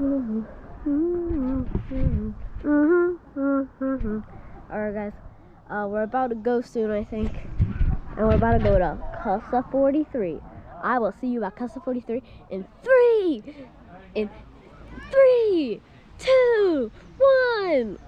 Mm-hmm. Alright guys, uh, we're about to go soon I think. And we're about to go to Casa 43. I will see you at Casa 43 in three, in three, two, one.